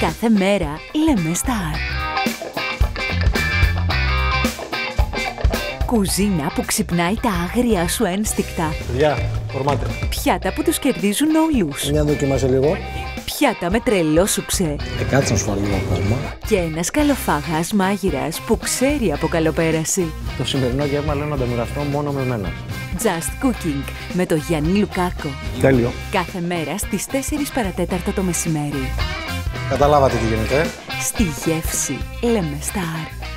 Κάθε μέρα λέμε Star. Κουζίνα που ξυπνάει τα άγρια σου ένστικτα. Παιδιά, φορμάτε. Πιάτα που τους κερδίζουν όλους. Μια δοκιμάσε λίγο. Πιάτα με τρελό σουξέ. Ε, κάτσε να σου φάρω λίγο ακόμα. Και ένας καλοφάγας μάγειρας που ξέρει από καλοπέραση. Το σημερινό γεύμα λέω να το μοιραστώ μόνο με μένα. Just Cooking με το Γιάννη Λουκάκο. Τέλειο. Κάθε μέρα στις 4 παρατέταρτο το μεσημέρι. Καταλάβατε τι γίνεται. ε; Στη γεύση λέμε Star.